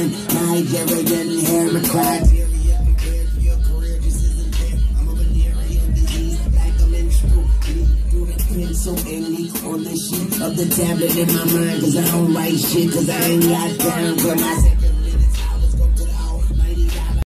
Bleed through the pencil and leak on the sheet of the tablet in my mind. Cause I don't write shit. Cause I ain't got time for myself.